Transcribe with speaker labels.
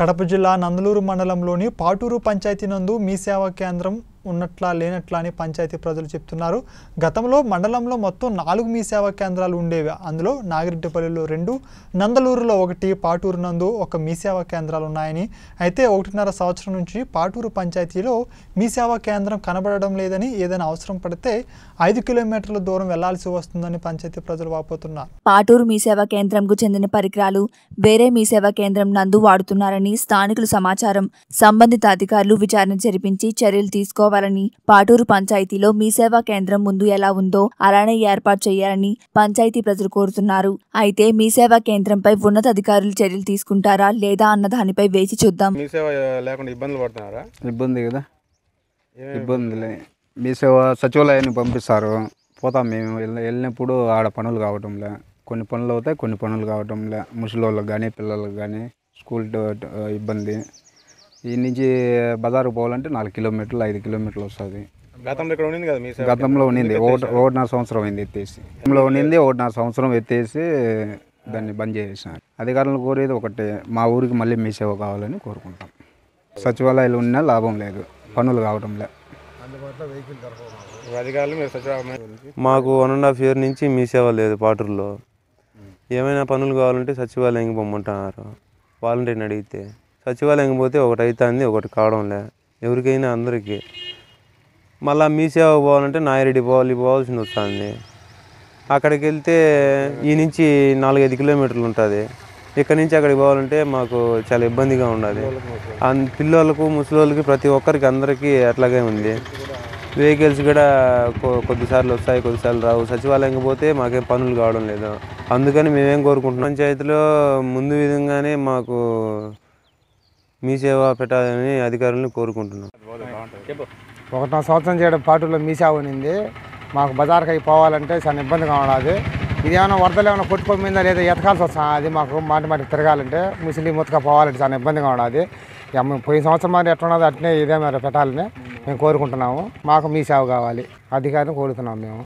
Speaker 1: కడప జిల్లా నందలూరు మండలంలోని పాటూరు పంచాయతీ నందు మీ సేవా కేంద్రం ఉన్నట్లా లేనట్లా అని పంచాయతీ ప్రజలు చెప్తున్నారు. గతంలో మండలంలో మొత్తం నాలుగు మీ సేవా కేంద్రాలు ఉండేవి. అందులో నాగిరెడ్డిపల్లిలో రెండు నందలూరులో ఒకటి పాటూరు నందు ఒక మీ సేవా కేంద్రాలు ఉన్నాయని. అయితే ఒకటిన్నర సంవత్సరం నుంచి పాటూరు పంచాయతీలో మీ సేవా కేంద్రం కనబడడం లేదని ఏదైనా అవసరం పడితే ఐదు కిలోమీటర్ల దూరం వెళ్ళాల్సి వస్తుందని పంచాయతీ ప్రజలు వాపోతున్నారు.
Speaker 2: పాటూరు మీ సేవా కేంద్రంకు చెందిన పరికరాలు వేరే మీ సేవా కేంద్రం నందు వాడుతున్నారని స్థానికులు సమాచారం. సంబంధిత అధికారులు విచారణ జరిపించి చర్యలు తీసుకోవాలని పాటూరు పంచాయతీలో మీ సేవా కేంద్రం ముందు ఎలా ఉందో అలానే ఏర్పాటు చేయాలని పంచాయతీ ప్రజలు కోరుతున్నారు. అయితే మీ సేవా కేంద్రంపై ఉన్నతాధికారులు చర్యలు తీసుకుంటారా లేదా అన్న దానిపై వేచి చూద్దాం.
Speaker 3: మీ సేవ లేకుండా ఇబ్బందులు పడుతున్నారా?
Speaker 4: ఇబ్బంది కదా. ఇబ్బందిలే. మీ సేవ సచివాలయాన్ని పంపిస్తారు. పోతాం మేము. వెళ్ళ- వెళ్ళినప్పుడు ఆడ పనులు కావటంలే. కొన్ని పనులు అవుతాయి కొన్ని పనులు కావటంలే. ముసలి వాళ్ళకి కానీ పిల్లలకు కానీ స్కూల్ ఇబ్బంది. ఈ నుంచి బజారుకు పోవాలంటే నాలుగు కిలోమీటర్లు ఐదు కిలోమీటర్లు వస్తుంది.
Speaker 3: గతంలో ఇక్కడ ఉండింది కదా మీ
Speaker 4: గతంలో ఉన్నింది ఒకటి ఒకటిన్నర సంవత్సరం అయింది ఎత్తేసి. గతంలో ఉన్నింది ఒకటిన్నర సంవత్సరం ఎత్తేసి దాన్ని బంద్ చేసేసినారు. అధికారులు కోరేది ఒకటే మా ఊరికి మళ్ళీ మీ సేవ కావాలని కోరుకుంటాం. సచివాలయాలు ఉన్నా లాభం లేదు పనులు కావటం లేదు
Speaker 3: అధికారులు మీరు సచివాలయం గురించి
Speaker 5: మాకు వన్ అండ్ హాఫ్ ఇయర్ నుంచి మీ సేవ లేదు పాటూరులో. ఏమైనా పనులు కావాలంటే సచివాలయంకి పొమ్మంటున్నారు. వాలంటీర్ని అడిగితే. సచివాలయం పోతే ఒకటి అవుతుంది ఒకటి కావడం లే. ఎవరికైనా అందరికీ. మళ్ళీ మీ సేవ పోవాలంటే నాయరెడ్డి పోవాలి పోవాల్సింది వస్తుంది. అక్కడికి వెళ్తే ఈ నుంచి నాలుగైదు కిలోమీటర్లు ఉంటుంది. ఇక్కడ నుంచి అక్కడికి పోవాలంటే మాకు చాలా ఇబ్బందిగా ఉన్నది పిల్లలకు ముసలి ప్రతి ఒక్కరికి అందరికీ అట్లాగే ఉంది. వెహికల్స్ కూడా కొ- కొద్దిసార్లు వస్తాయి కొద్దిసార్లు రావు. సచివాలయంకి పోతే మాకేం పనులు కావడం లేదు. అందుకని మేమేం కోరుకుంటున్నాం? పంచాయతీలో ముందు విధంగానే మాకు మీ సేవ పెట్టాలని అధికారులను కోరుకుంటున్నాం.
Speaker 6: ఒకటో సంవత్సరం చేయడం పాటూరులో మీసేవ ఉంది మాకు బజార్కి అయి పోవాలంటే చాలా ఇబ్బందిగా ఉన్నది ఇది ఏమైనా వరదలు ఏమైనా కొట్టుకోమిందా లేదా ఎతకాల్సి వస్తుంది అది మాకు మాటి మాటి తిరగాలంటే ముసలి ముతక పోవాలంటే చాలా ఇబ్బందిగా ఉన్నది పోయిన సంవత్సరం మరి ఎట్లా ఉన్నది అట్నే ఇదే మరి పెట్టాలని మేము కోరుకుంటున్నాము. మాకు మీ సేవ కావాలి. అధికారిని కోరుతున్నాం మేము.